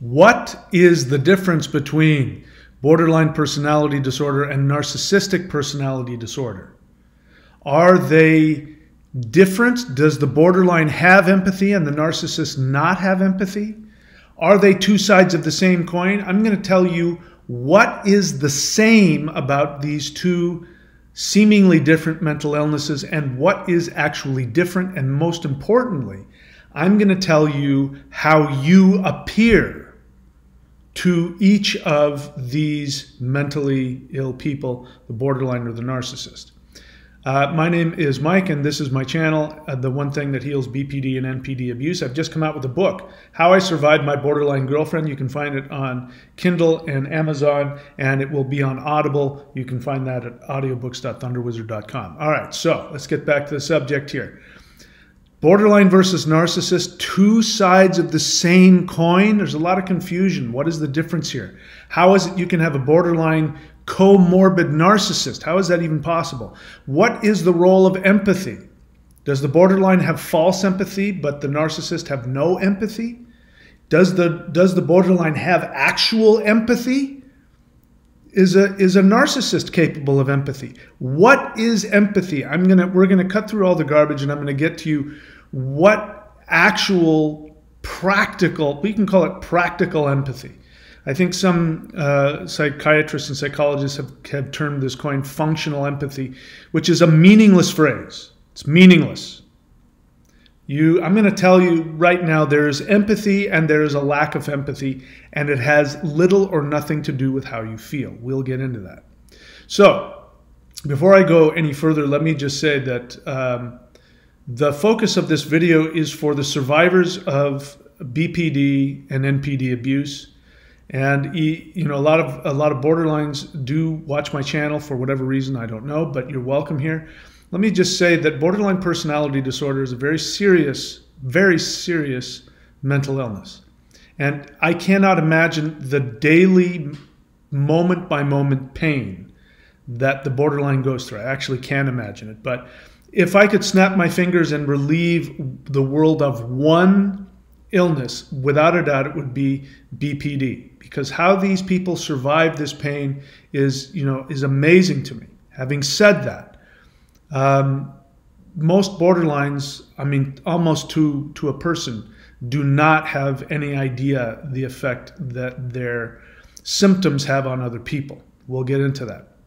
What is the difference between borderline personality disorder and narcissistic personality disorder? Are they different? Does the borderline have empathy and the narcissist not have empathy? Are they two sides of the same coin? I'm going to tell you what is the same about these two seemingly different mental illnesses and what is actually different. And most importantly, I'm going to tell you how you appear to each of these mentally ill people, the borderline or the narcissist. Uh, my name is Mike, and this is my channel, uh, The One Thing That Heals BPD and NPD Abuse. I've just come out with a book, How I Survived My Borderline Girlfriend. You can find it on Kindle and Amazon, and it will be on Audible. You can find that at audiobooks.thunderwizard.com. All right, so let's get back to the subject here. Borderline versus narcissist, two sides of the same coin. There's a lot of confusion. What is the difference here? How is it you can have a borderline comorbid narcissist. How is that even possible? What is the role of empathy? Does the borderline have false empathy, but the narcissist have no empathy? Does the, does the borderline have actual empathy? Is a, is a narcissist capable of empathy? What is empathy? I'm gonna, we're going to cut through all the garbage and I'm going to get to you what actual practical, we can call it practical empathy. I think some uh, psychiatrists and psychologists have, have termed this coin functional empathy, which is a meaningless phrase. It's meaningless. You, I'm going to tell you right now there is empathy and there is a lack of empathy, and it has little or nothing to do with how you feel. We'll get into that. So, before I go any further, let me just say that um, the focus of this video is for the survivors of BPD and NPD abuse and you know, a lot of a lot of borderlines do watch my channel for whatever reason I don't know, but you're welcome here. Let me just say that borderline personality disorder is a very serious, very serious mental illness, and I cannot imagine the daily, moment by moment pain that the borderline goes through. I actually can imagine it, but if I could snap my fingers and relieve the world of one illness, without a doubt, it would be BPD. Because how these people survive this pain is, you know, is amazing to me. Having said that, um, most borderlines, I mean, almost to to a person, do not have any idea the effect that their symptoms have on other people. We'll get into that.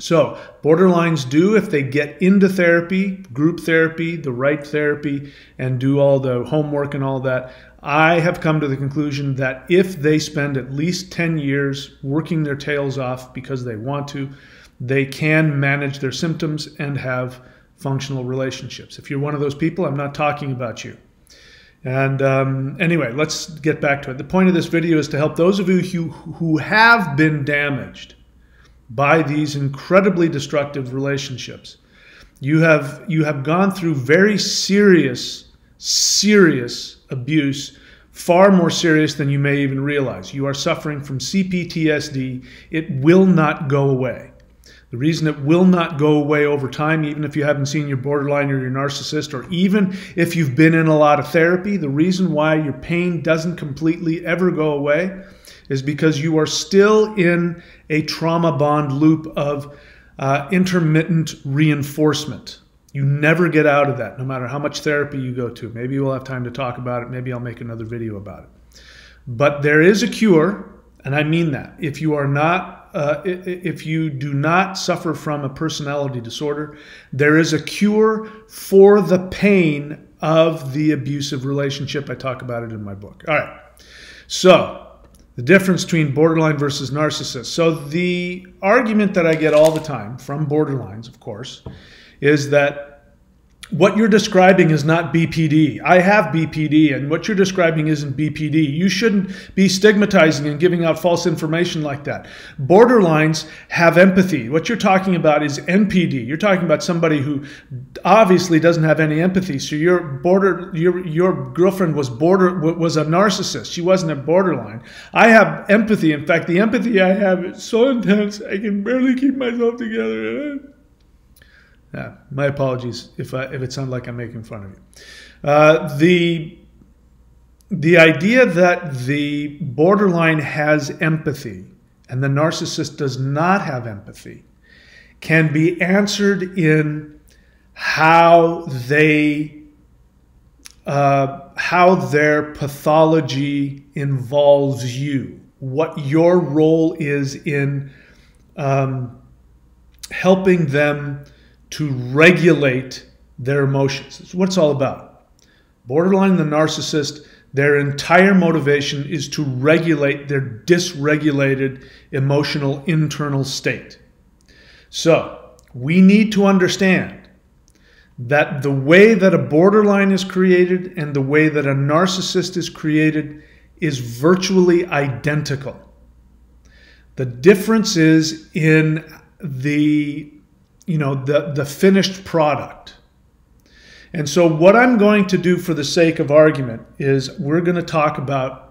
So, borderlines do, if they get into therapy, group therapy, the right therapy, and do all the homework and all that, I have come to the conclusion that if they spend at least 10 years working their tails off because they want to, they can manage their symptoms and have functional relationships. If you're one of those people, I'm not talking about you. And um, anyway, let's get back to it. The point of this video is to help those of you who, who have been damaged by these incredibly destructive relationships. You have, you have gone through very serious, serious abuse, far more serious than you may even realize. You are suffering from CPTSD. It will not go away. The reason it will not go away over time, even if you haven't seen your borderline or your narcissist, or even if you've been in a lot of therapy, the reason why your pain doesn't completely ever go away is because you are still in a trauma bond loop of uh, intermittent reinforcement. You never get out of that, no matter how much therapy you go to. Maybe we'll have time to talk about it. Maybe I'll make another video about it. But there is a cure, and I mean that. If you are not, uh, if you do not suffer from a personality disorder, there is a cure for the pain of the abusive relationship. I talk about it in my book. All right. So, the difference between borderline versus narcissist. So, the argument that I get all the time from borderlines, of course, is that what you're describing is not BPD. I have BPD, and what you're describing isn't BPD. You shouldn't be stigmatizing and giving out false information like that. Borderlines have empathy. What you're talking about is NPD. You're talking about somebody who obviously doesn't have any empathy. So your border, your your girlfriend was border was a narcissist. She wasn't a borderline. I have empathy. In fact, the empathy I have is so intense I can barely keep myself together. Yeah, my apologies if I, if it sounds like I'm making fun of you. Uh, the the idea that the borderline has empathy and the narcissist does not have empathy can be answered in how they uh, how their pathology involves you, what your role is in um, helping them to regulate their emotions. It's what it's all about. Borderline, the narcissist, their entire motivation is to regulate their dysregulated emotional internal state. So, we need to understand that the way that a borderline is created and the way that a narcissist is created is virtually identical. The difference is in the you know the the finished product. And so what I'm going to do for the sake of argument is we're going to talk about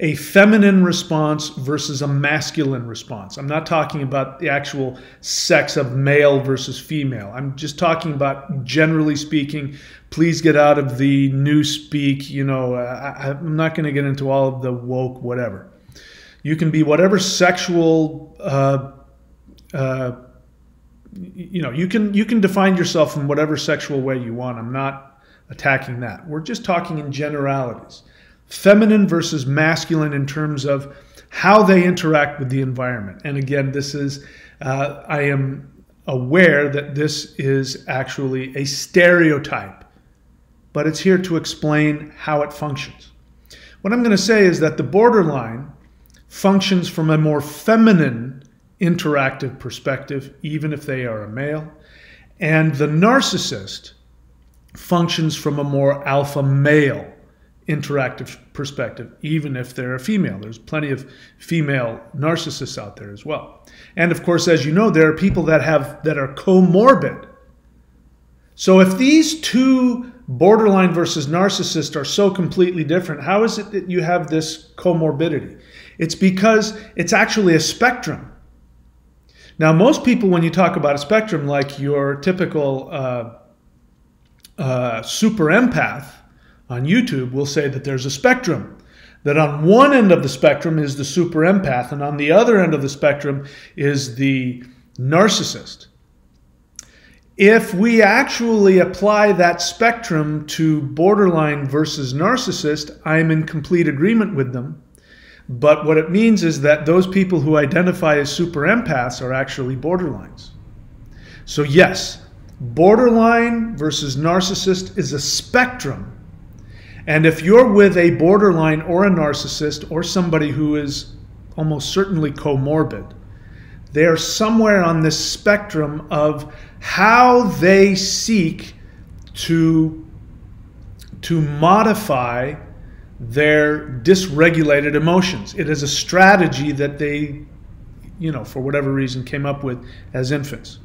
a feminine response versus a masculine response. I'm not talking about the actual sex of male versus female. I'm just talking about generally speaking. Please get out of the new speak. You know, I, am not going to get into all of the woke whatever. You can be whatever sexual. Uh, uh, you know, you can you can define yourself in whatever sexual way you want. I'm not attacking that. We're just talking in generalities feminine versus masculine in terms of how they interact with the environment. And again, this is, uh, I am aware that this is actually a stereotype, but it's here to explain how it functions. What I'm going to say is that the borderline functions from a more feminine interactive perspective, even if they are a male, and the narcissist functions from a more alpha male interactive perspective, even if they're a female. There's plenty of female narcissists out there as well. And of course, as you know, there are people that have that are comorbid. So if these two borderline versus narcissist are so completely different, how is it that you have this comorbidity? It's because it's actually a spectrum. Now, most people, when you talk about a spectrum, like your typical uh, uh, super empath, on YouTube will say that there's a spectrum. That on one end of the spectrum is the super empath, and on the other end of the spectrum is the narcissist. If we actually apply that spectrum to borderline versus narcissist, I'm in complete agreement with them. But what it means is that those people who identify as super empaths are actually borderlines. So, yes, borderline versus narcissist is a spectrum and if you're with a borderline or a narcissist or somebody who is almost certainly comorbid, they're somewhere on this spectrum of how they seek to, to modify their dysregulated emotions. It is a strategy that they, you know, for whatever reason came up with as infants.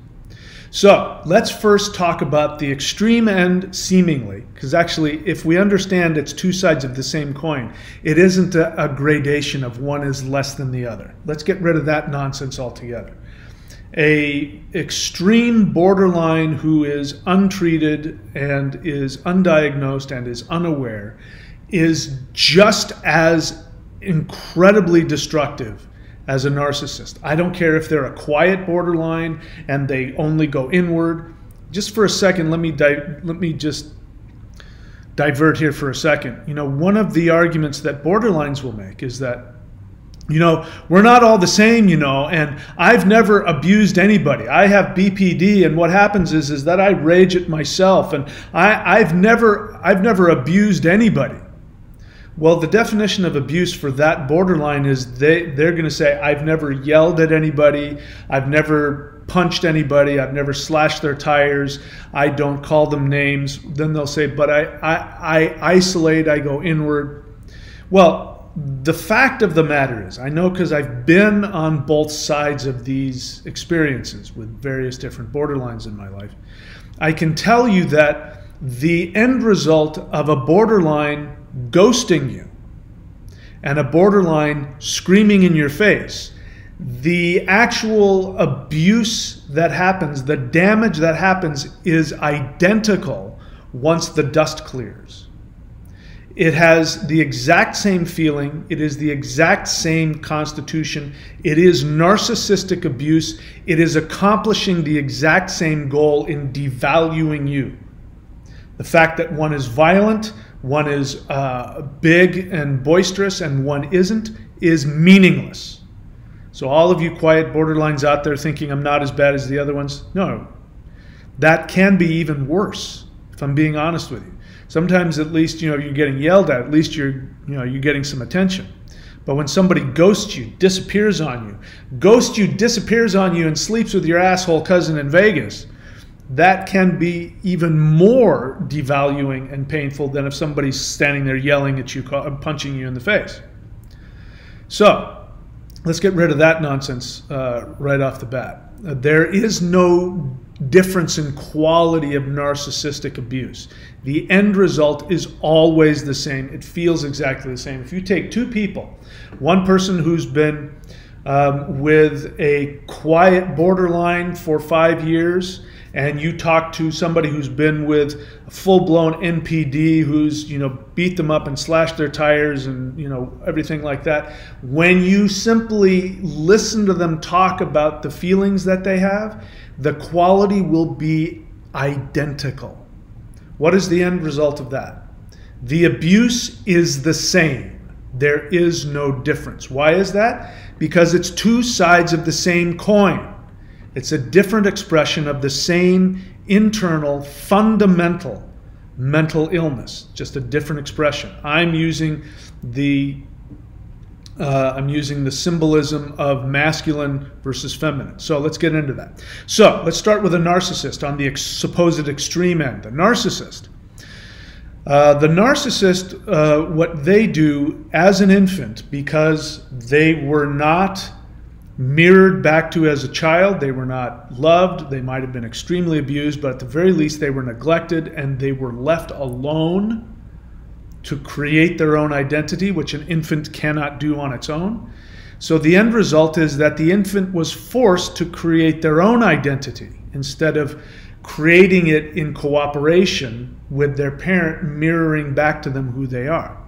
So let's first talk about the extreme end, seemingly, because actually, if we understand it's two sides of the same coin, it isn't a, a, gradation of one is less than the other. Let's get rid of that nonsense altogether. A extreme borderline who is untreated and is undiagnosed and is unaware is just as incredibly destructive as a narcissist. I don't care if they're a quiet borderline and they only go inward. Just for a second, let me let me just divert here for a second. You know, one of the arguments that borderlines will make is that you know, we're not all the same, you know, and I've never abused anybody. I have BPD and what happens is is that I rage at myself and I, I've never I've never abused anybody. Well, the definition of abuse for that borderline is they, they're going to say, I've never yelled at anybody, I've never punched anybody, I've never slashed their tires, I don't call them names. Then they'll say, but I, I, I isolate, I go inward. Well, the fact of the matter is, I know because I've been on both sides of these experiences with various different borderlines in my life. I can tell you that the end result of a borderline ghosting you and a borderline screaming in your face, the actual abuse that happens, the damage that happens is identical once the dust clears. It has the exact same feeling. It is the exact same constitution. It is narcissistic abuse. It is accomplishing the exact same goal in devaluing you. The fact that one is violent, one is uh, big and boisterous, and one isn't, is meaningless. So, all of you quiet borderlines out there thinking I'm not as bad as the other ones, no. That can be even worse, if I'm being honest with you. Sometimes at least you know you're getting yelled at, at least you're you know you're getting some attention. But when somebody ghosts you, disappears on you, ghosts you, disappears on you, and sleeps with your asshole cousin in Vegas, that can be even more devaluing and painful than if somebody's standing there yelling at you, punching you in the face. So let's get rid of that nonsense uh, right off the bat. Uh, there is no difference in quality of narcissistic abuse. The end result is always the same. It feels exactly the same. If you take two people, one person who's been um, with a quiet borderline for five years, and you talk to somebody who's been with a full-blown NPD, who's you know beat them up and slashed their tires and you know everything like that. When you simply listen to them talk about the feelings that they have, the quality will be identical. What is the end result of that? The abuse is the same. There is no difference. Why is that? Because it's two sides of the same coin. It's a different expression of the same internal, fundamental mental illness, just a different expression. I'm using the uh, I'm using the symbolism of masculine versus feminine. So let's get into that. So let's start with a narcissist on the ex- supposed extreme end. The narcissist. Uh, the narcissist, uh, what they do as an infant, because they were not mirrored back to as a child, they were not loved, they might have been extremely abused, but at the very least, they were neglected and they were left alone to create their own identity, which an infant cannot do on its own. So the end result is that the infant was forced to create their own identity instead of creating it in cooperation with their parent mirroring back to them who they are.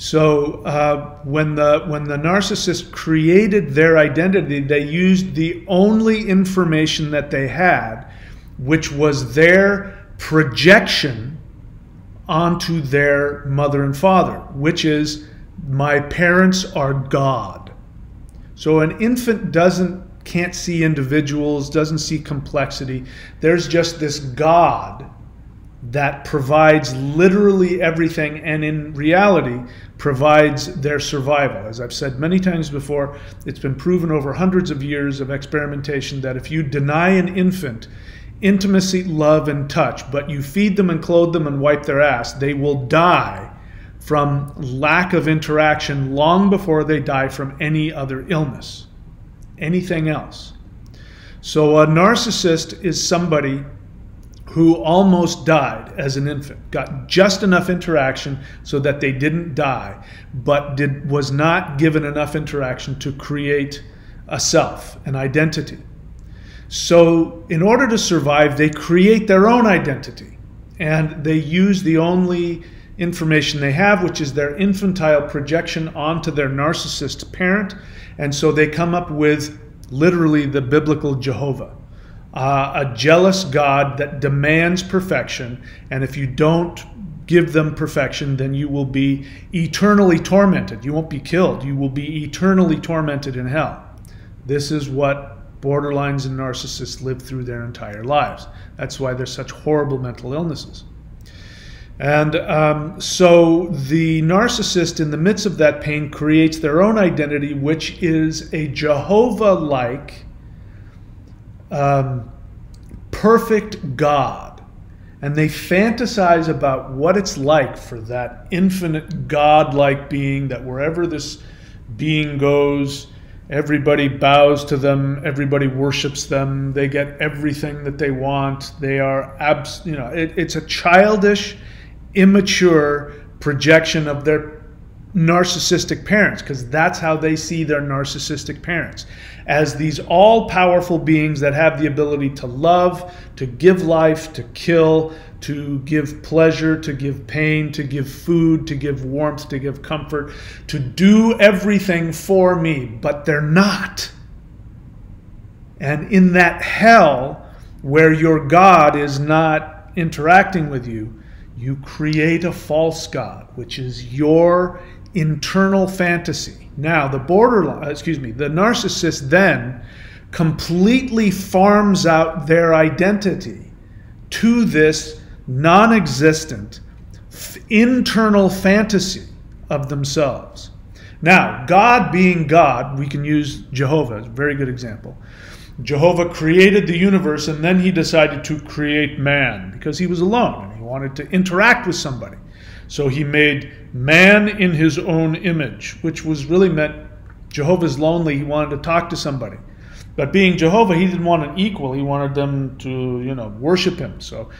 So uh, when the when the narcissist created their identity, they used the only information that they had, which was their projection onto their mother and father, which is, my parents are God. So an infant doesn't can't see individuals, doesn't see complexity. There's just this God that provides literally everything and in reality provides their survival. As I've said many times before, it's been proven over hundreds of years of experimentation that if you deny an infant intimacy, love, and touch, but you feed them and clothe them and wipe their ass, they will die from lack of interaction long before they die from any other illness, anything else. So a narcissist is somebody who almost died as an infant, got just enough interaction so that they didn't die, but did, was not given enough interaction to create a self, an identity. So, in order to survive, they create their own identity and they use the only information they have, which is their infantile projection onto their narcissist parent. And so they come up with literally the biblical Jehovah. Uh, a jealous God that demands perfection, and if you don't give them perfection, then you will be eternally tormented. You won't be killed, you will be eternally tormented in hell. This is what borderlines and narcissists live through their entire lives. That's why there's such horrible mental illnesses. And um, so the narcissist, in the midst of that pain, creates their own identity, which is a Jehovah like, um, perfect God. And they fantasize about what it's like for that infinite God like being that wherever this being goes, Everybody bows to them. Everybody worships them. They get everything that they want. They are abs. You know, it, it's a childish, immature projection of their narcissistic parents because that's how they see their narcissistic parents as these all powerful beings that have the ability to love, to give life, to kill, to give pleasure, to give pain, to give food, to give warmth, to give comfort, to do everything for me, but they're not. And in that hell where your God is not interacting with you, you create a false God, which is your internal fantasy. Now, the borderline, excuse me, the narcissist then completely farms out their identity to this non existent internal fantasy of themselves. Now, God being God, we can use Jehovah, a very good example. Jehovah created the universe and then he decided to create man because he was alone and he wanted to interact with somebody. So he made man in his own image, which was really meant Jehovah's lonely. He wanted to talk to somebody. But being Jehovah, he didn't want an equal. He wanted them to, you know, worship him. So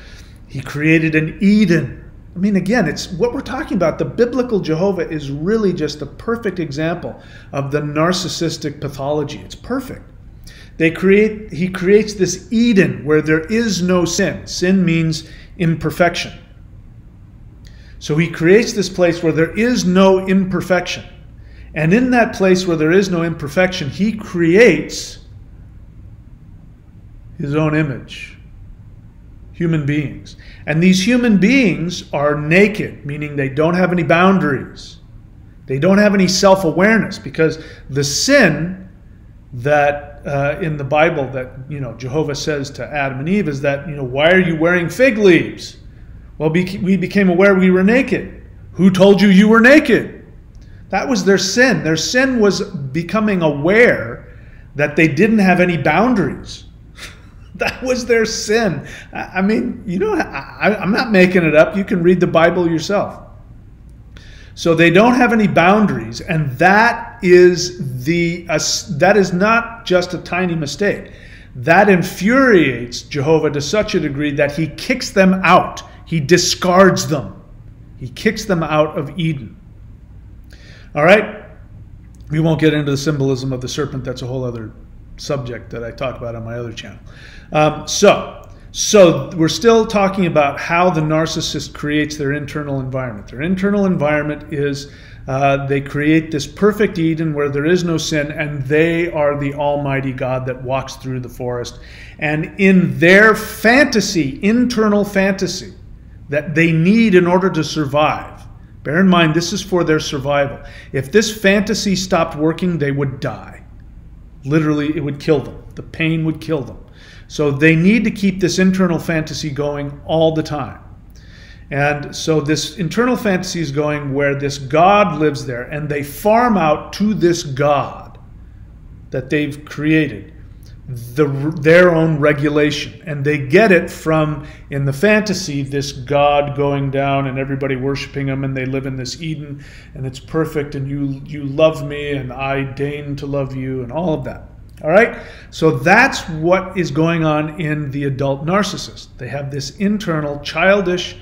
he created an Eden. I mean, again, it's what we're talking about. The biblical Jehovah is really just a perfect example of the narcissistic pathology. It's perfect. They create, he creates this Eden where there is no sin. Sin means imperfection. So he creates this place where there is no imperfection. And in that place where there is no imperfection, he creates his own image human beings. And these human beings are naked, meaning they don't have any boundaries. They don't have any self awareness because the sin that uh, in the Bible that you know Jehovah says to Adam and Eve is that you know why are you wearing fig leaves? Well, we became aware we were naked. Who told you you were naked? That was their sin. Their sin was becoming aware that they didn't have any boundaries. that was their sin. I mean, you know, I, am not making it up. You can read the Bible yourself. So they don't have any boundaries, and that is the uh, that is not just a tiny mistake. That infuriates Jehovah to such a degree that he kicks them out. He discards them. He kicks them out of Eden. All right? We won't get into the symbolism of the serpent. That's a whole other subject that I talk about on my other channel. Um, so, so we're still talking about how the narcissist creates their internal environment. Their internal environment is uh, they create this perfect Eden where there is no sin, and they are the Almighty God that walks through the forest. And in their fantasy, internal fantasy, that they need in order to survive. Bear in mind, this is for their survival. If this fantasy stopped working, they would die. Literally, it would kill them. The pain would kill them. So they need to keep this internal fantasy going all the time. And so this internal fantasy is going where this God lives there, and they farm out to this God that they've created the, their own regulation. And they get it from, in the fantasy, this God going down and everybody worshiping him, and they live in this Eden, and it's perfect, and you, you love me, and I deign to love you, and all of that. All right? So that's what is going on in the adult narcissist. They have this internal, childish,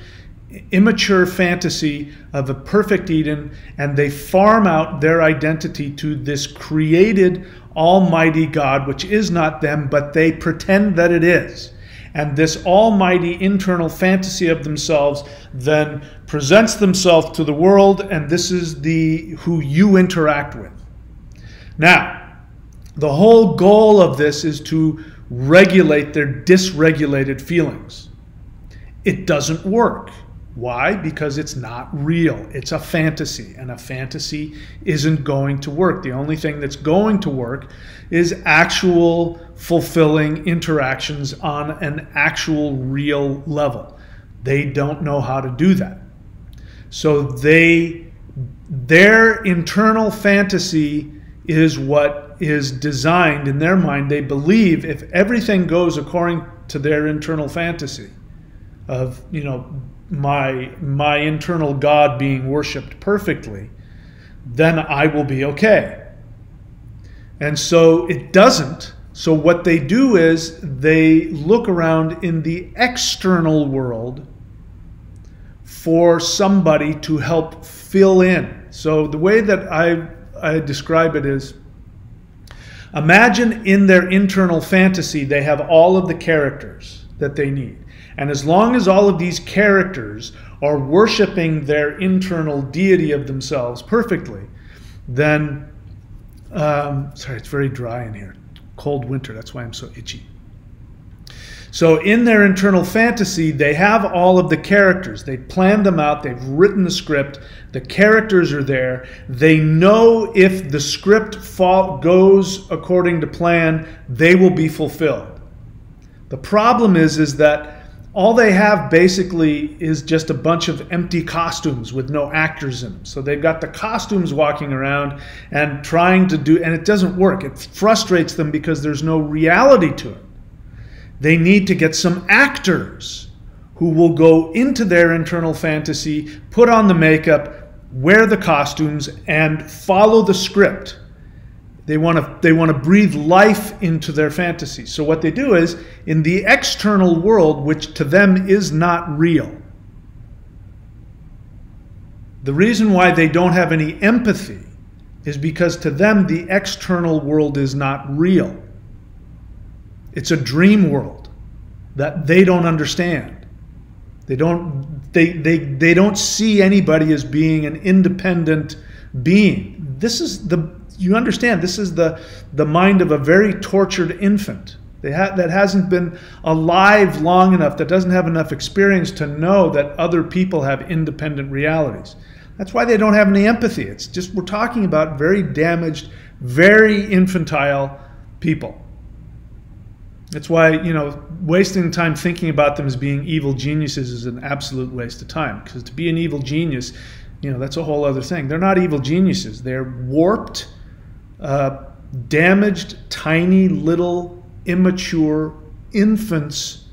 immature fantasy of a perfect Eden, and they farm out their identity to this created Almighty God, which is not them, but they pretend that it is. And this almighty internal fantasy of themselves then presents themselves to the world, and this is the who you interact with. Now, the whole goal of this is to regulate their dysregulated feelings. It doesn't work. Why? Because it's not real. It's a fantasy, and a fantasy isn't going to work. The only thing that's going to work is actual fulfilling interactions on an actual real level. They don't know how to do that. So they their internal fantasy is what is designed in their mind. They believe if everything goes according to their internal fantasy of, you know, my my internal God being worshipped perfectly, then I will be okay. And so it doesn't. So what they do is they look around in the external world for somebody to help fill in So the way that I, I describe it is imagine in their internal fantasy they have all of the characters that they need. And as long as all of these characters are worshiping their internal deity of themselves perfectly, then, um, sorry, it's very dry in here. Cold winter, that's why I'm so itchy. So, in their internal fantasy, they have all of the characters. They've planned them out, they've written the script, the characters are there. They know if the script fall, goes according to plan, they will be fulfilled. The problem is, is that all they have basically is just a bunch of empty costumes with no actors in them. So they've got the costumes walking around and trying to do, and it doesn't work. It frustrates them because there's no reality to it. They need to get some actors who will go into their internal fantasy, put on the makeup, wear the costumes, and follow the script. They want to they want to breathe life into their fantasies. So what they do is in the external world, which to them is not real. The reason why they don't have any empathy is because to them the external world is not real. It's a dream world that they don't understand. They don't they they they don't see anybody as being an independent being. This is the you understand this is the, the mind of a very tortured infant ha- that hasn't been alive long enough, that doesn't have enough experience to know that other people have independent realities. That's why they don't have any empathy. It's just we're talking about very damaged, very infantile people. That's why, you know, wasting time thinking about them as being evil geniuses is an absolute waste of time. Because to be an evil genius, you know, that's a whole other thing. They're not evil geniuses. They're warped, uh, damaged, tiny, little, immature infants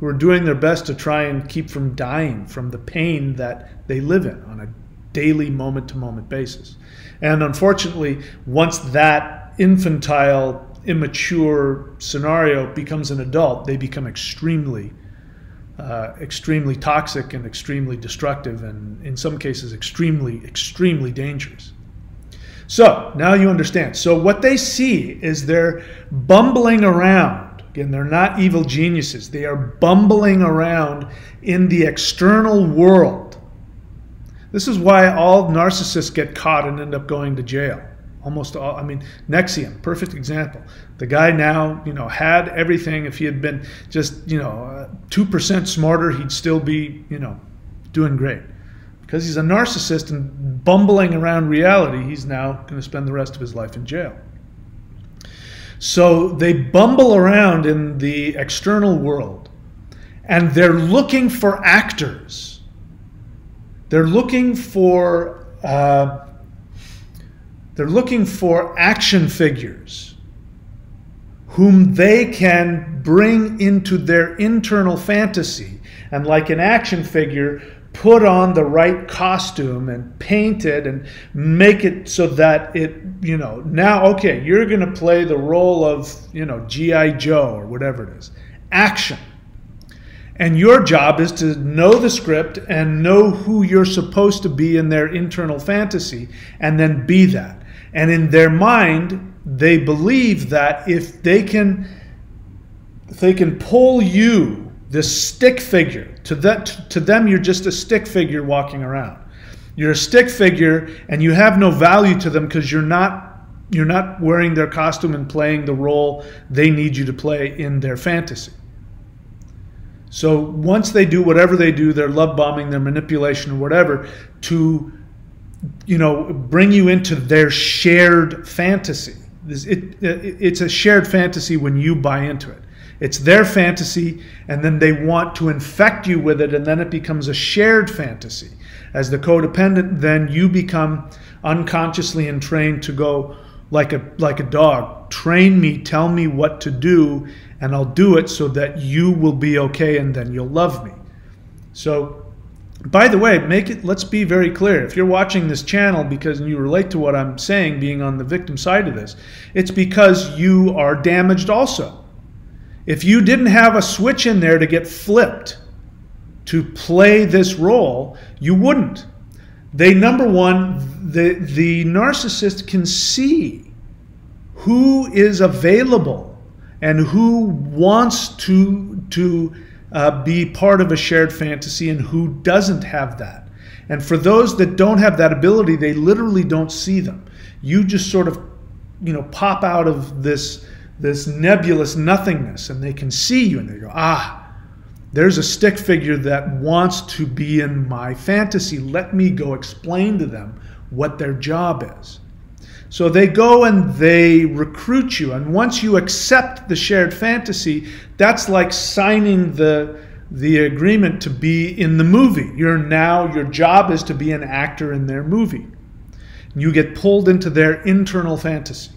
who are doing their best to try and keep from dying from the pain that they live in on a daily, moment to moment basis. And unfortunately, once that infantile, immature scenario becomes an adult, they become extremely, uh, extremely toxic and extremely destructive, and in some cases, extremely, extremely dangerous. So now you understand. So what they see is they're bumbling around. Again, they're not evil geniuses. They are bumbling around in the external world. This is why all narcissists get caught and end up going to jail. Almost all. I mean, NXIVM, perfect example. The guy now, you know, had everything. If he had been just, you know, uh, two percent smarter, he'd still be, you know, doing great because he's a narcissist and bumbling around reality, he's now going to spend the rest of his life in jail. So they bumble around in the external world and they're looking for actors. They're looking for uh, they're looking for action figures whom they can bring into their internal fantasy. And like an action figure, put on the right costume and paint it and make it so that it, you know, now, okay, you're going to play the role of, you know, G.I. Joe or whatever it is. Action. And your job is to know the script and know who you're supposed to be in their internal fantasy and then be that. And in their mind, they believe that if they can if they can pull you this stick figure. To, that, to them, you're just a stick figure walking around. You're a stick figure, and you have no value to them because you're not you're not wearing their costume and playing the role they need you to play in their fantasy. So once they do whatever they do, their love bombing, their manipulation, or whatever, to you know bring you into their shared fantasy. It, it, it's a shared fantasy when you buy into it. It's their fantasy, and then they want to infect you with it, and then it becomes a shared fantasy. As the codependent, then you become unconsciously entrained to go like a like a dog. Train me, tell me what to do, and I'll do it so that you will be okay, and then you'll love me. So by the way, make it let's be very clear. If you're watching this channel because you relate to what I'm saying being on the victim side of this, it's because you are damaged also. If you didn't have a switch in there to get flipped to play this role, you wouldn't. They number one, the the narcissist can see who is available and who wants to to uh, be part of a shared fantasy and who doesn't have that. And for those that don't have that ability, they literally don't see them. You just sort of, you know, pop out of this this nebulous nothingness, and they can see you, and they go, ah. There's a stick figure that wants to be in my fantasy. Let me go explain to them what their job is. So they go and they recruit you. And once you accept the shared fantasy, that's like signing the, the agreement to be in the movie. You're now, your job is to be an actor in their movie. You get pulled into their internal fantasy.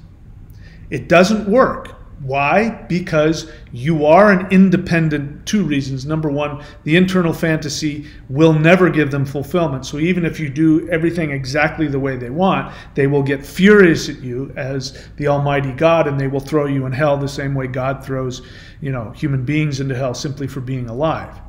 It doesn't work why? Because you are an independent, two reasons. Number one, the internal fantasy will never give them fulfillment. So even if you do everything exactly the way they want, they will get furious at you as the Almighty God and they will throw you in hell the same way God throws, you know, human beings into hell simply for being alive.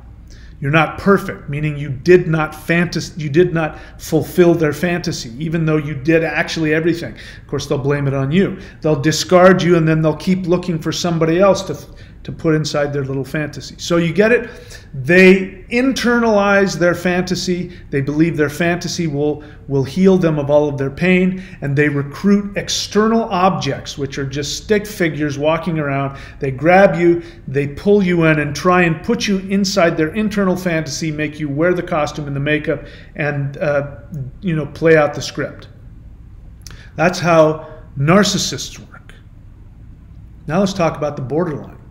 You're not perfect, meaning you did not fantasy, you did not fulfill their fantasy, even though you did actually everything. Of course, they'll blame it on you. They'll discard you, and then they'll keep looking for somebody else to to put inside their little fantasy. So you get it? They internalize their fantasy. They believe their fantasy will, will heal them of all of their pain. And they recruit external objects, which are just stick figures walking around. They grab you, they pull you in, and try and put you inside their internal fantasy, make you wear the costume and the makeup, and uh, you know play out the script. That's how narcissists work. Now let's talk about the borderline.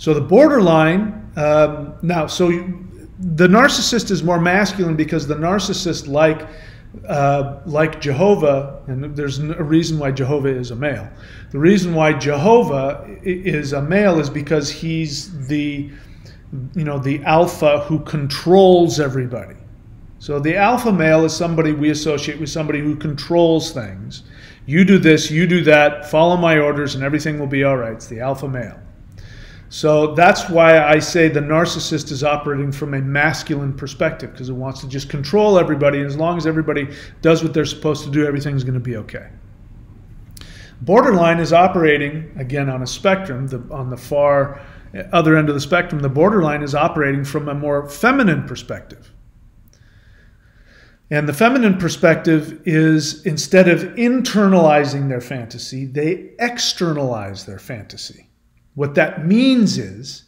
So the borderline, um, now, so you, the narcissist is more masculine because the narcissist, like uh, like Jehovah, and there's a reason why Jehovah is a male. The reason why Jehovah is a male is because he's the, you know, the alpha who controls everybody. So the alpha male is somebody we associate with somebody who controls things. You do this, you do that, follow my orders, and everything will be all right. It's the alpha male. So that's why I say the narcissist is operating from a masculine perspective because it wants to just control everybody. And as long as everybody does what they're supposed to do, everything's going to be okay. Borderline is operating, again, on a spectrum, the, on the far eh, other end of the spectrum. The borderline is operating from a more feminine perspective. And the feminine perspective is instead of internalizing their fantasy, they externalize their fantasy. What that means is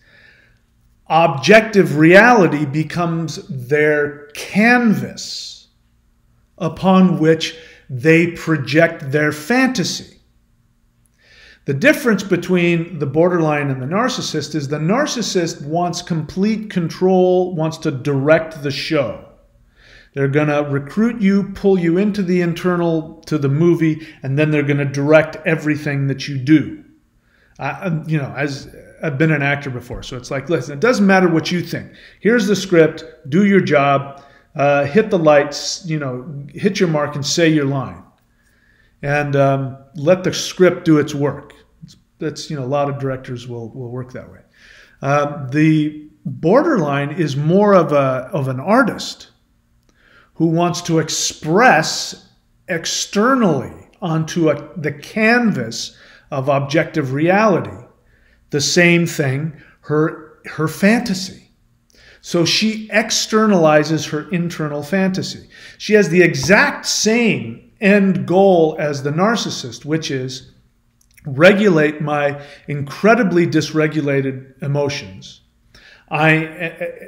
objective reality becomes their canvas upon which they project their fantasy. The difference between the borderline and the narcissist is the narcissist wants complete control, wants to direct the show. They're going to recruit you, pull you into the internal, to the movie, and then they're going to direct everything that you do. I, you know, as I've been an actor before, so it's like, listen, it doesn't matter what you think. Here's the script. Do your job. Uh, hit the lights. You know, hit your mark and say your line, and um, let the script do its work. That's you know, a lot of directors will will work that way. Uh, the borderline is more of a of an artist who wants to express externally onto a, the canvas of objective reality. The same thing, her, her fantasy. So she externalizes her internal fantasy. She has the exact same end goal as the narcissist, which is regulate my incredibly dysregulated emotions. I,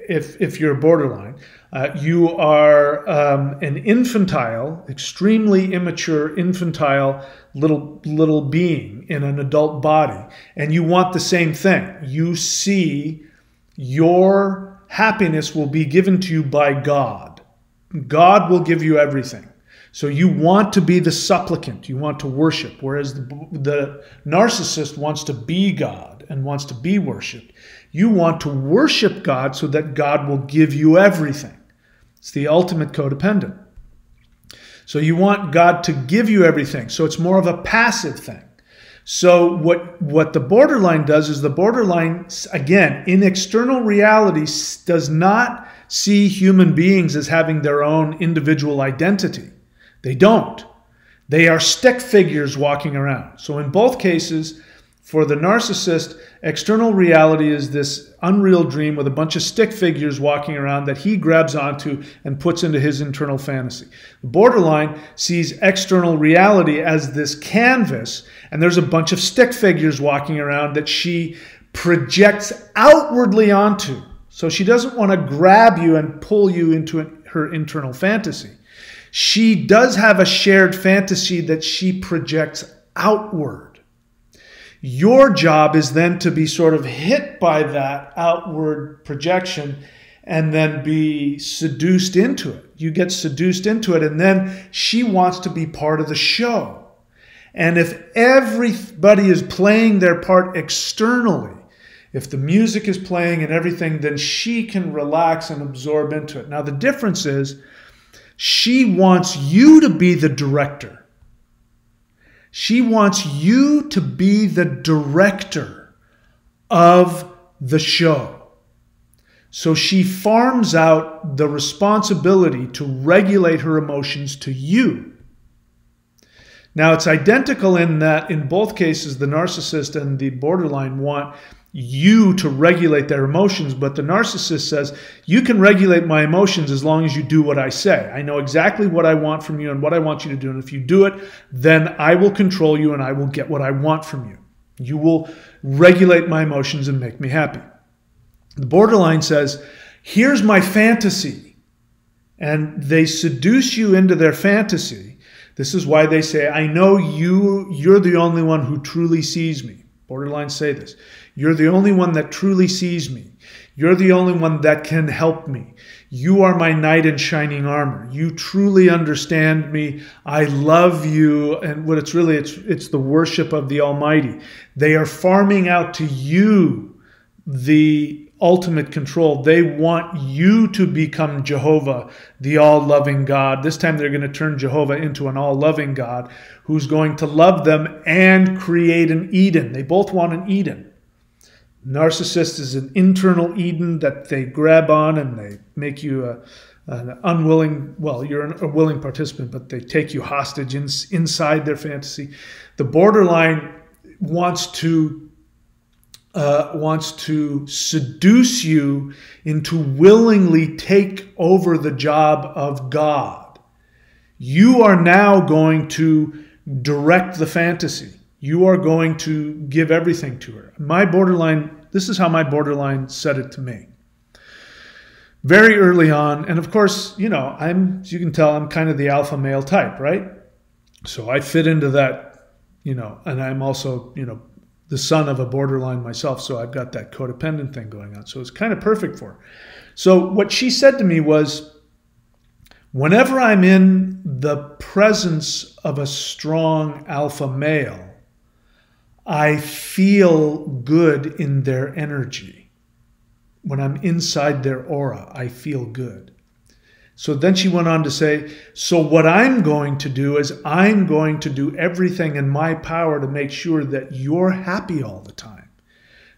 if, if you're borderline, uh, you are um, an infantile, extremely immature, infantile little little being in an adult body, and you want the same thing. You see your happiness will be given to you by God. God will give you everything. So you want to be the supplicant, you want to worship, whereas the, the narcissist wants to be God and wants to be worshiped. You want to worship God so that God will give you everything. It's the ultimate codependent. So you want God to give you everything. So it's more of a passive thing. So what what the borderline does is the borderline again in external reality does not see human beings as having their own individual identity. They don't. They are stick figures walking around. So, in both cases, for the narcissist, external reality is this unreal dream with a bunch of stick figures walking around that he grabs onto and puts into his internal fantasy. The borderline sees external reality as this canvas, and there's a bunch of stick figures walking around that she projects outwardly onto. So she doesn't want to grab you and pull you into her internal fantasy. She does have a shared fantasy that she projects outward. Your job is then to be sort of hit by that outward projection and then be seduced into it. You get seduced into it, and then she wants to be part of the show. And if everybody is playing their part externally, if the music is playing and everything, then she can relax and absorb into it. Now, the difference is she wants you to be the director. She wants you to be the director of the show. So she farms out the responsibility to regulate her emotions to you. Now, it's identical in that in both cases, the narcissist and the borderline want you to regulate their emotions, but the narcissist says, You can regulate my emotions as long as you do what I say. I know exactly what I want from you and what I want you to do. And if you do it, then I will control you and I will get what I want from you. You will regulate my emotions and make me happy. The borderline says, Here's my fantasy. And they seduce you into their fantasy. This is why they say, I know you, you're the only one who truly sees me. Borderlines say this. You're the only one that truly sees me. You're the only one that can help me. You are my knight in shining armor. You truly understand me. I love you. And what it's really, it's, it's the worship of the Almighty. They are farming out to you the ultimate control. They want you to become Jehovah, the all loving God. This time they're going to turn Jehovah into an all loving God who's going to love them and create an Eden. They both want an Eden. Narcissist is an internal Eden that they grab on and they make you a, an unwilling, well, you're a willing participant, but they take you hostage in, inside their fantasy. The borderline wants to uh, wants to seduce you into willingly take over the job of God. You are now going to direct the fantasy you are going to give everything to her. My borderline, this is how my borderline said it to me. Very early on, and of course, you know, I'm, as you can tell, I'm kind of the alpha male type, right? So I fit into that, you know, and I'm also, you know, the son of a borderline myself, so I've got that codependent thing going on. So it's kind of perfect for her. So what she said to me was, whenever I'm in the presence of a strong alpha male, I feel good in their energy. When I'm inside their aura, I feel good. So then she went on to say, So, what I'm going to do is I'm going to do everything in my power to make sure that you're happy all the time.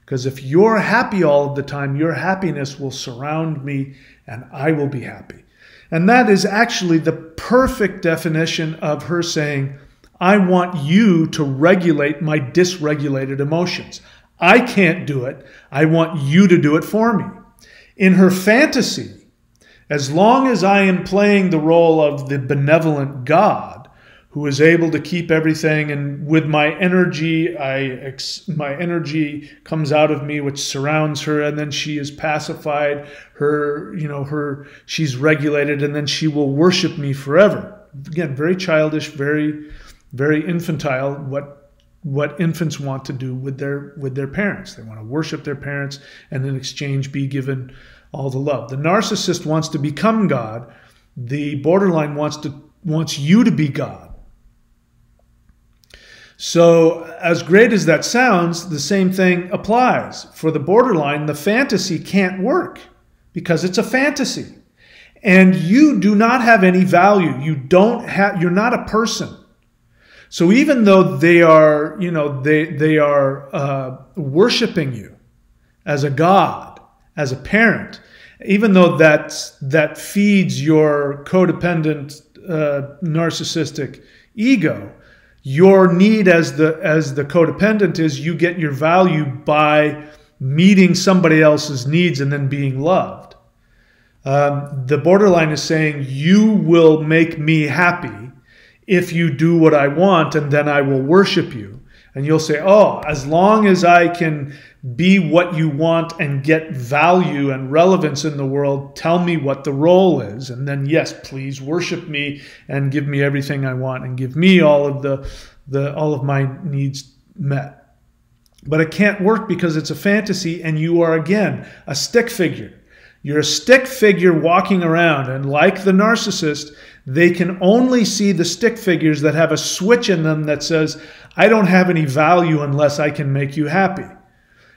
Because if you're happy all of the time, your happiness will surround me and I will be happy. And that is actually the perfect definition of her saying, I want you to regulate my dysregulated emotions. I can't do it. I want you to do it for me. In her fantasy, as long as I am playing the role of the benevolent God who is able to keep everything and with my energy I my energy comes out of me which surrounds her and then she is pacified her you know her she's regulated and then she will worship me forever again very childish very very infantile what what infants want to do with their with their parents. They want to worship their parents and in exchange be given all the love. The narcissist wants to become God. The borderline wants to wants you to be God. So, as great as that sounds, the same thing applies. For the borderline, the fantasy can't work because it's a fantasy. And you do not have any value. You don't have you're not a person. So even though they are, you know, they they are uh, worshiping you as a god, as a parent, even though that's, that feeds your codependent, uh, narcissistic ego, your need as the as the codependent is you get your value by meeting somebody else's needs and then being loved. Um, the borderline is saying you will make me happy if you do what I want, and then I will worship you. And you'll say, Oh, as long as I can be what you want and get value and relevance in the world, tell me what the role is. And then, yes, please worship me and give me everything I want and give me all of the, the all of my needs met. But it can't work because it's a fantasy and you are again a stick figure. You're a stick figure walking around, and like the narcissist, they can only see the stick figures that have a switch in them that says, I don't have any value unless I can make you happy.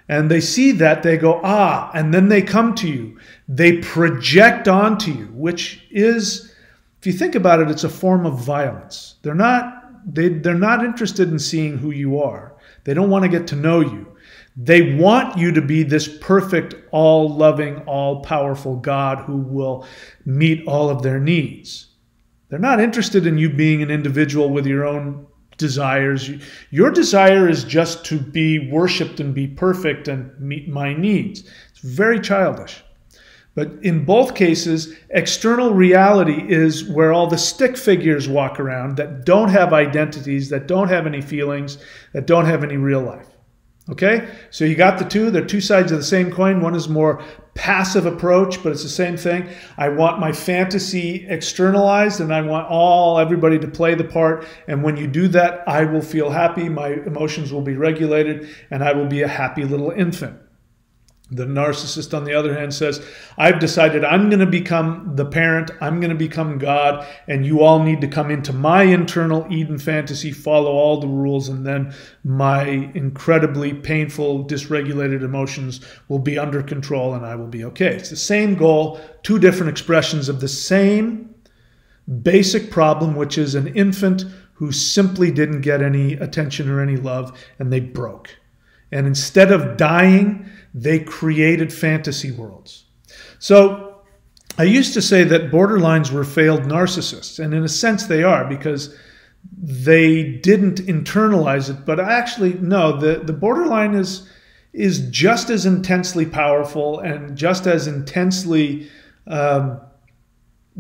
And they see that, they go, ah, and then they come to you. They project onto you, which is, if you think about it, it's a form of violence. They're not, they, they're not interested in seeing who you are. They don't want to get to know you. They want you to be this perfect, all loving, all powerful God who will meet all of their needs. They're not interested in you being an individual with your own desires. Your desire is just to be worshiped and be perfect and meet my needs. It's very childish. But in both cases, external reality is where all the stick figures walk around that don't have identities, that don't have any feelings, that don't have any real life. Okay, so you got the two. They're two sides of the same coin. One is more passive approach, but it's the same thing. I want my fantasy externalized and I want all everybody to play the part. And when you do that, I will feel happy, my emotions will be regulated, and I will be a happy little infant. The narcissist, on the other hand, says, I've decided I'm going to become the parent, I'm going to become God, and you all need to come into my internal Eden fantasy, follow all the rules, and then my incredibly painful, dysregulated emotions will be under control and I will be okay. It's the same goal, two different expressions of the same basic problem, which is an infant who simply didn't get any attention or any love, and they broke. And instead of dying, they created fantasy worlds. So I used to say that borderlines were failed narcissists, and in a sense they are because they didn't internalize it. But I actually, no, the, the borderline is is just as intensely powerful and just as intensely um,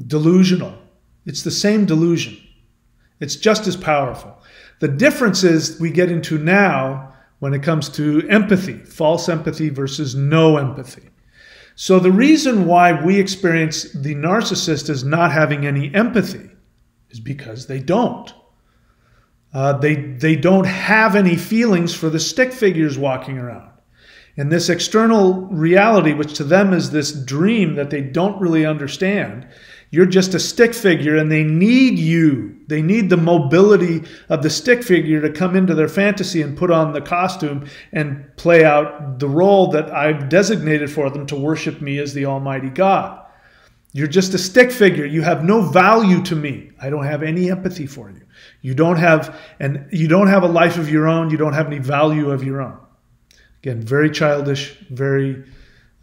delusional. It's the same delusion. It's just as powerful. The difference is we get into now when it comes to empathy, false empathy versus no empathy. So, the reason why we experience the narcissist as not having any empathy is because they don't. Uh, they, they don't have any feelings for the stick figures walking around. And this external reality, which to them is this dream that they don't really understand, you're just a stick figure and they need you. They need the mobility of the stick figure to come into their fantasy and put on the costume and play out the role that I've designated for them to worship me as the Almighty God. You're just a stick figure. You have no value to me. I don't have any empathy for you. You don't have and you don't have a life of your own. You don't have any value of your own. Again, very childish, very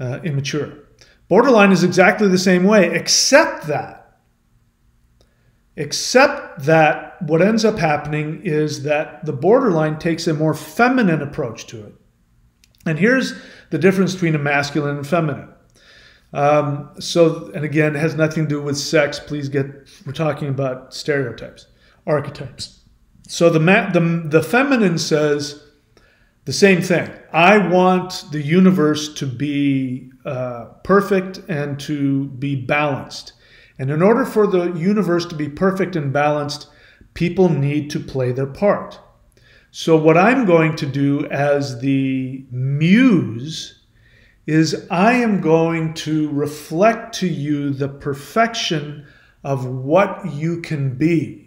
uh, immature. Borderline is exactly the same way, except that, except that what ends up happening is that the borderline takes a more feminine approach to it. And here's the difference between a masculine and feminine. Um, so, and again, it has nothing to do with sex. Please get, we're talking about stereotypes, archetypes. So the, the, the feminine says the same thing. I want the universe to be uh, perfect and to be balanced. And in order for the universe to be perfect and balanced, people need to play their part. So, what I'm going to do as the muse is I am going to reflect to you the perfection of what you can be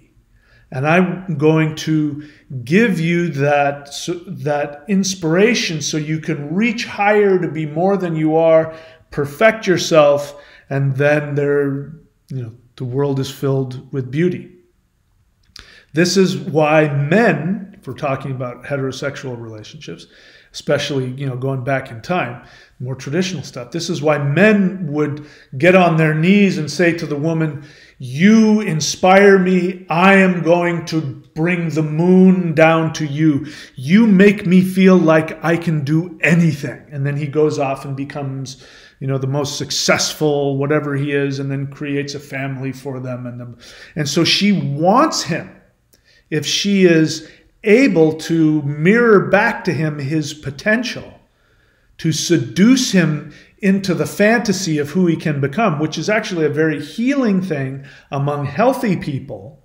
and I'm going to give you that that inspiration so you can reach higher to be more than you are, perfect yourself, and then there, you know, the world is filled with beauty. This is why men if we're talking about heterosexual relationships, especially you know going back in time, more traditional stuff. This is why men would get on their knees and say to the woman, "You inspire me. I am going to bring the moon down to you. You make me feel like I can do anything." And then he goes off and becomes you know the most successful whatever he is and then creates a family for them and them and so she wants him if she is able to mirror back to him his potential to seduce him into the fantasy of who he can become which is actually a very healing thing among healthy people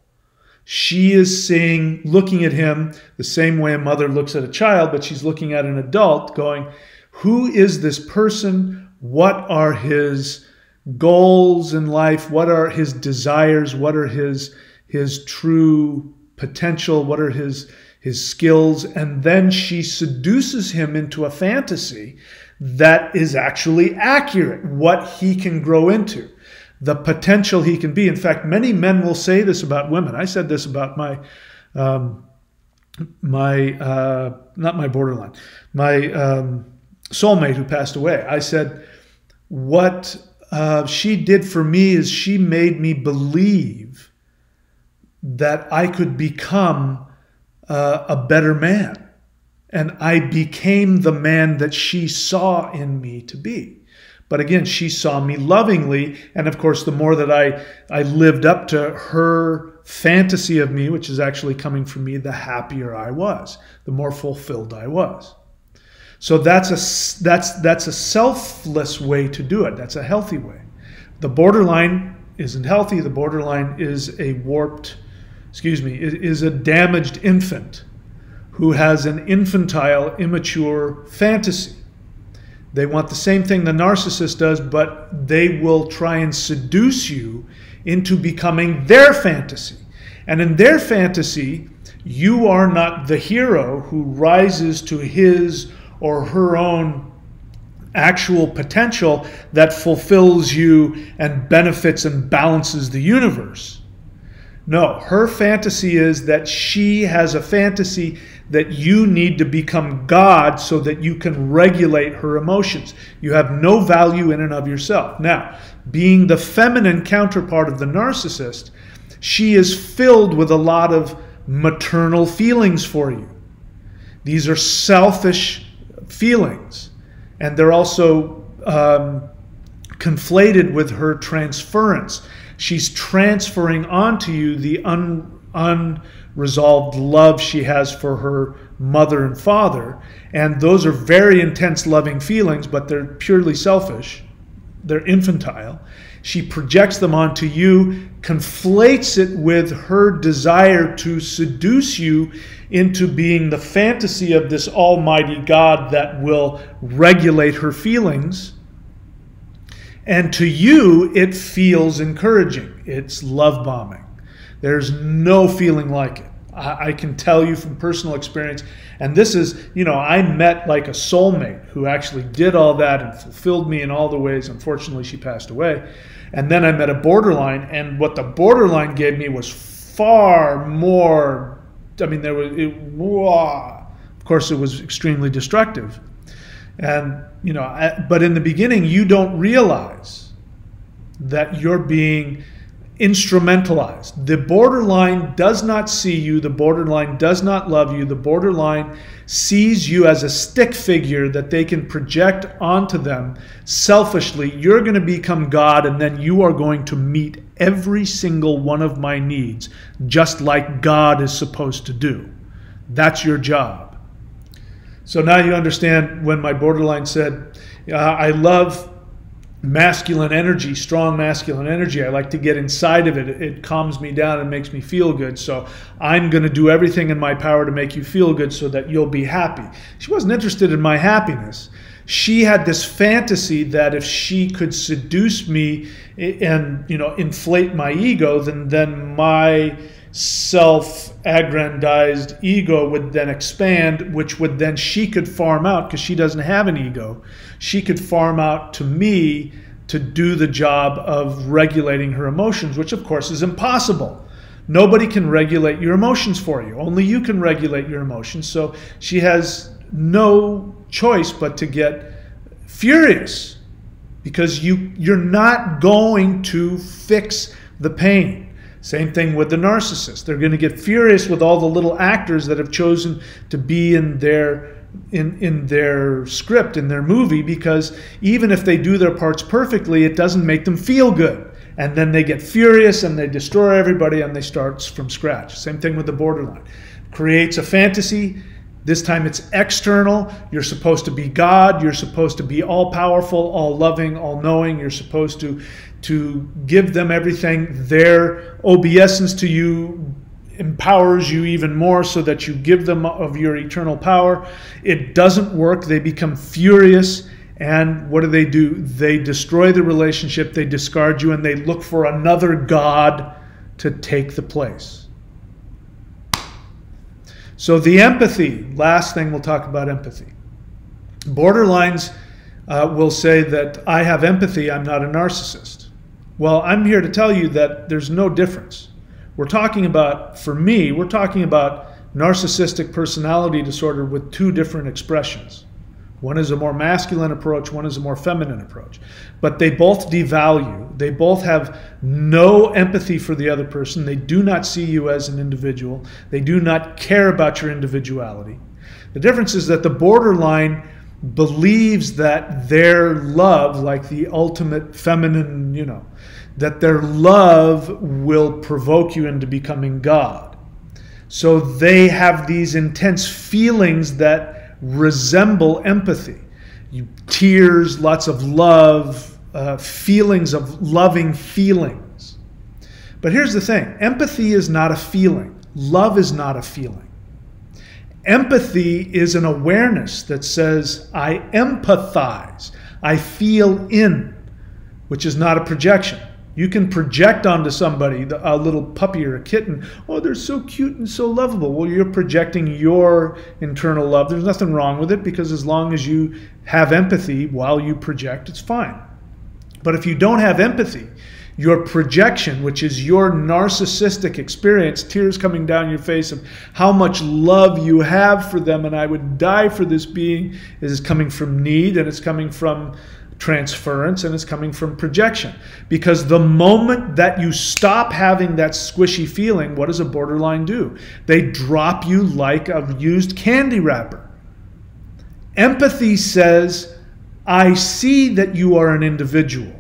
she is seeing looking at him the same way a mother looks at a child but she's looking at an adult going who is this person what are his goals in life? What are his desires? What are his his true potential? What are his his skills? And then she seduces him into a fantasy that is actually accurate, what he can grow into, the potential he can be. In fact, many men will say this about women. I said this about my um, my uh, not my borderline, my um, soulmate who passed away. I said what uh, she did for me is she made me believe that I could become uh, a better man. And I became the man that she saw in me to be. But again, she saw me lovingly. And of course, the more that I, I lived up to her fantasy of me, which is actually coming from me, the happier I was, the more fulfilled I was. So that's a that's that's a selfless way to do it. That's a healthy way. The borderline isn't healthy. The borderline is a warped, excuse me, is a damaged infant who has an infantile, immature fantasy. They want the same thing the narcissist does, but they will try and seduce you into becoming their fantasy. And in their fantasy, you are not the hero who rises to his or her own actual potential that fulfills you and benefits and balances the universe. No, her fantasy is that she has a fantasy that you need to become God so that you can regulate her emotions. You have no value in and of yourself. Now, being the feminine counterpart of the narcissist, she is filled with a lot of maternal feelings for you. These are selfish feelings. And they're also um, conflated with her transference. She's transferring onto you the un, unresolved love she has for her mother and father. And those are very intense, loving feelings, but they're purely selfish, they're infantile. She projects them onto you, conflates it with her desire to seduce you into being the fantasy of this almighty God that will regulate her feelings. And to you, it feels encouraging. It's love bombing. There's no feeling like it. I, can tell you from personal experience. And this is, you know, I met like a soulmate who actually did all that and fulfilled me in all the ways. Unfortunately, she passed away. And then I met a borderline, and what the borderline gave me was far more. I mean, there was it. Whoa. Of course, it was extremely destructive, and you know. I, but in the beginning, you don't realize that you're being instrumentalized. The borderline does not see you, the borderline does not love you, the borderline sees you as a stick figure that they can project onto them selfishly. You're going to become God, and then you are going to meet every single one of my needs, just like God is supposed to do. That's your job. So now you understand when my borderline said, I love masculine energy, strong masculine energy. I like to get inside of it. It calms me down and makes me feel good. So I'm going to do everything in my power to make you feel good so that you'll be happy. She wasn't interested in my happiness. She had this fantasy that if she could seduce me eh, and, you know, inflate my ego, then then my self-aggrandized ego would then expand, which would then she could farm out because she doesn't have an ego. She could farm out to me to do the job of regulating her emotions, which of course is impossible Nobody can regulate your emotions for you. Only you can regulate your emotions. So she has no choice but to get furious because you you're not going to fix the pain. Same thing with the narcissist. They're going to get furious with all the little actors that have chosen to be in their in in their script in their movie because even if they do their parts perfectly, it doesn't make them feel good. And then they get furious and they destroy everybody and they start from scratch. Same thing with the borderline. Creates a fantasy this time it's external. You're supposed to be God. You're supposed to be all powerful, all loving, all knowing. You're supposed to, to give them everything. Their obeisance to you empowers you even more so that you give them of your eternal power. It doesn't work. They become furious. And what do they do? They destroy the relationship, they discard you, and they look for another God to take the place. So, the empathy, last thing we'll talk about empathy. Borderlines uh, will say that I have empathy, I'm not a narcissist. Well, I'm here to tell you that there's no difference. We're talking about, for me, we're talking about narcissistic personality disorder with two different expressions. One is a more masculine approach, one is a more feminine approach. But they both devalue. They both have no empathy for the other person. They do not see you as an individual. They do not care about your individuality. The difference is that the borderline believes that their love, like the ultimate feminine, you know, that their love will provoke you into becoming God. So they have these intense feelings that resemble empathy. You, tears, lots of love, uh, feelings of loving feelings. But here's the thing empathy is not a feeling, love is not a feeling. Empathy is an awareness that says, I empathize, I feel in, which is not a projection. You can project onto somebody, a little puppy or a kitten, oh, they're so cute and so lovable. Well, you're projecting your internal love. There's nothing wrong with it because as long as you have empathy while you project, it's fine. But if you don't have empathy, your projection, which is your narcissistic experience, tears coming down your face of how much love you have for them, and I would die for this being, is coming from need and it's coming from transference and it's coming from projection. Because the moment that you stop having that squishy feeling, what does a borderline do? They drop you like a used candy wrapper. Empathy says, I see that you are an individual.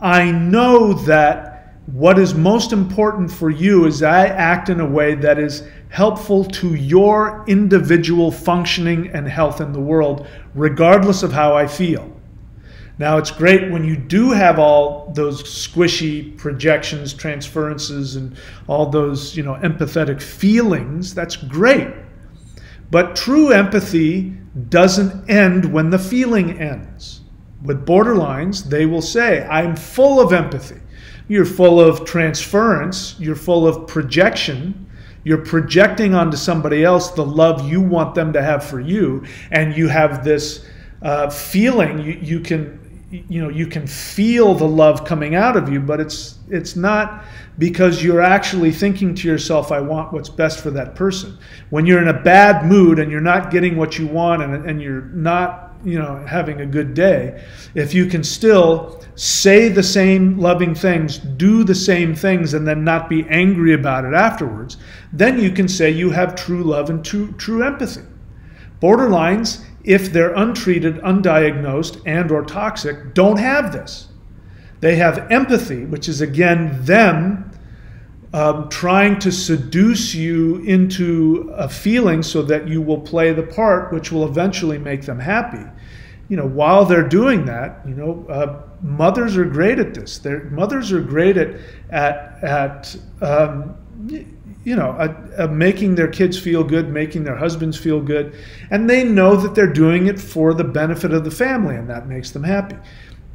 I know that what is most important for you is I act in a way that is helpful to your individual functioning and health in the world, regardless of how I feel. Now, it's great when you do have all those squishy projections, transferences, and all those, you know, empathetic feelings. That's great. But true empathy doesn't end when the feeling ends. With borderlines, they will say, I'm full of empathy. You're full of transference, you're full of projection, you're projecting onto somebody else the love you want them to have for you, and you have this uh, feeling you, you can you know you can feel the love coming out of you but it's it's not because you're actually thinking to yourself i want what's best for that person. When you're in a bad mood and you're not getting what you want and, and you're not you know having a good day if you can still say the same loving things do the same things and then not be angry about it afterwards then you can say you have true love and true true empathy. Borderlines if they're untreated, undiagnosed, and or toxic, don't have this. They have empathy, which is again them um, trying to seduce you into a feeling so that you will play the part, which will eventually make them happy. You know, while they're doing that, you know, uh, mothers are great at this. Their mothers are great at at at um, you know, a, a making their kids feel good, making their husbands feel good, and they know that they're doing it for the benefit of the family, and that makes them happy.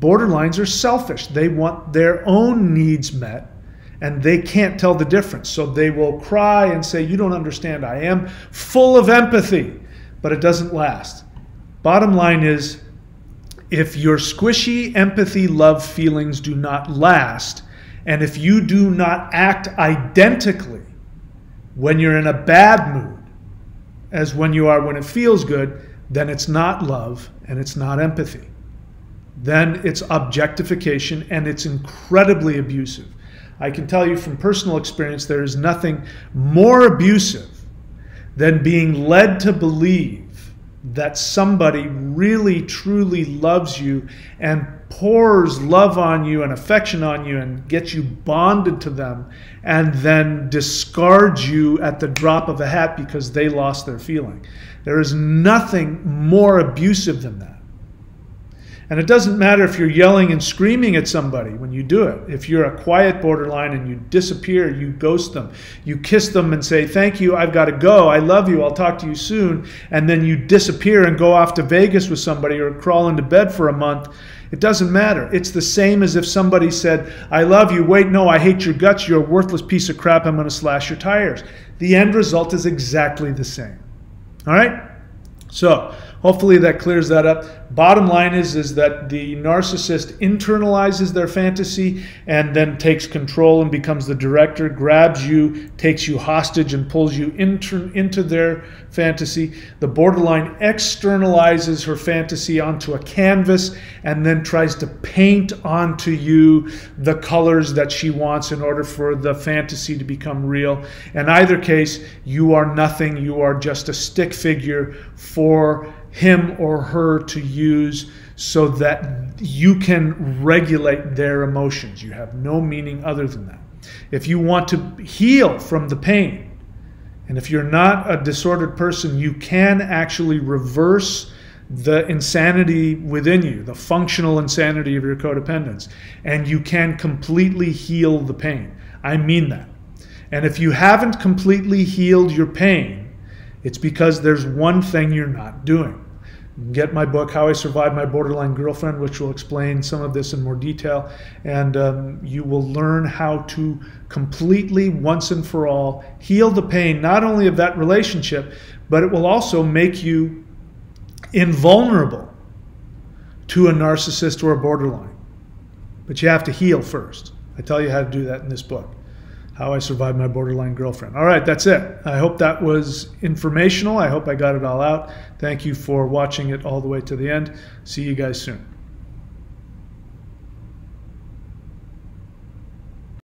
Borderlines are selfish. They want their own needs met, and they can't tell the difference. So they will cry and say, You don't understand. I am full of empathy, but it doesn't last. Bottom line is, if your squishy empathy love feelings do not last, And if you do not act identically when you're in a bad mood as when you are when it feels good, then it's not love and it's not empathy. Then it's objectification and it's incredibly abusive. I can tell you from personal experience, there is nothing more abusive than being led to believe that somebody really truly loves you and pours love on you and affection on you and gets you bonded to them and then discards you at the drop of a hat because they lost their feeling. There is nothing more abusive than that. And it doesn't matter if you're yelling and screaming at somebody when you do it. If you're a quiet borderline and you disappear, you ghost them, you kiss them and say, Thank you, I've got to go, I love you, I'll talk to you soon, and then you disappear and go off to Vegas with somebody or crawl into bed for a month, it doesn't matter. It's the same as if somebody said, I love you, wait, no, I hate your guts, you're a worthless piece of crap, I'm going to slash your tires. The end result is exactly the same. All right? So, hopefully that clears that up. Bottom line is is that the narcissist internalizes their fantasy and then takes control and becomes the director grabs you takes you hostage and pulls you inter- into their fantasy. The borderline externalizes her fantasy onto a canvas and then tries to paint onto you the colors that she wants in order for the fantasy to become real. In either case you are nothing. You are just a stick figure for him or her to use so that you can regulate their emotions. You have no meaning other than that. If you want to heal from the pain, and if you're not a disordered person, you can actually reverse the insanity within you, the functional insanity of your codependence, and you can completely heal the pain. I mean that. And if you haven't completely healed your pain, it's because there's one thing you're not doing. Get my book, How I Survived My Borderline Girlfriend, which will explain some of this in more detail. And um, you will learn how to completely, once and for all, heal the pain, not only of that relationship, but it will also make you invulnerable to a narcissist or a borderline. But you have to heal first. I tell you how to do that in this book. How I Survived My Borderline Girlfriend. All right, that's it. I hope that was informational. I hope I got it all out. Thank you for watching it all the way to the end. See you guys soon.